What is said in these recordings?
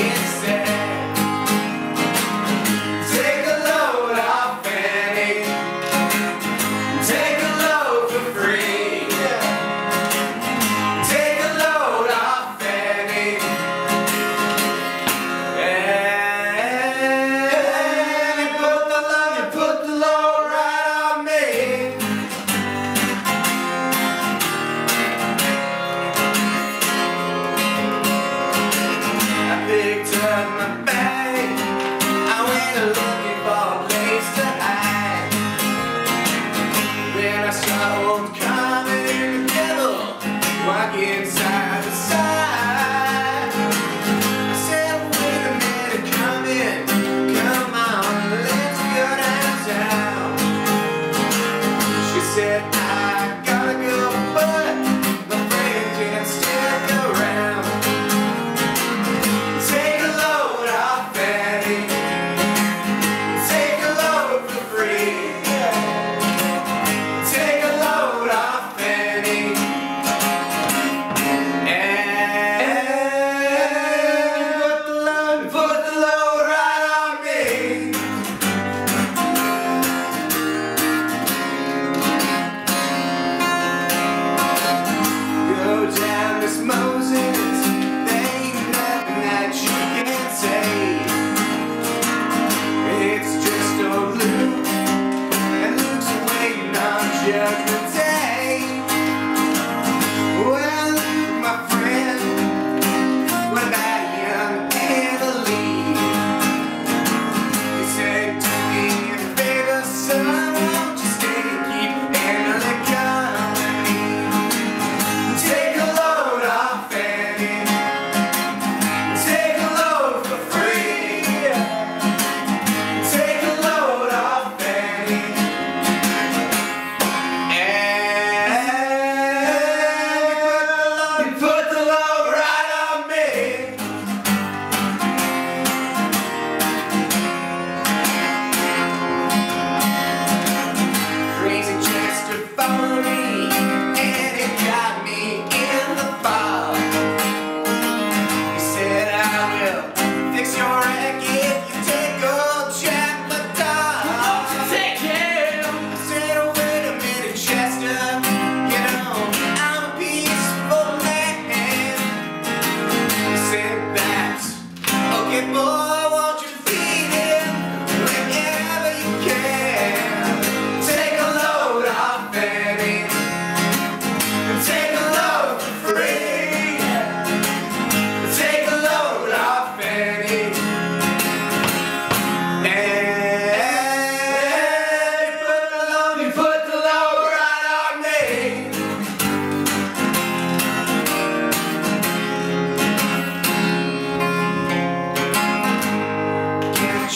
all Then I saw old Carmen and the devil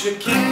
should keep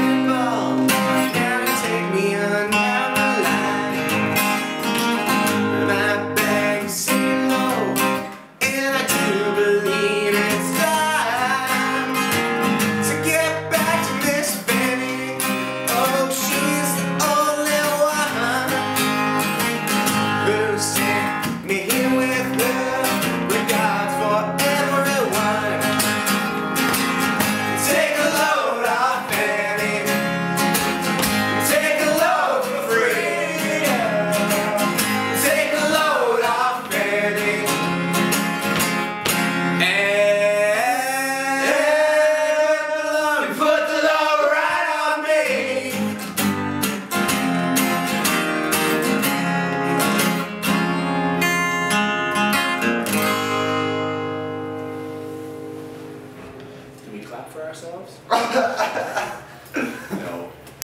ourselves?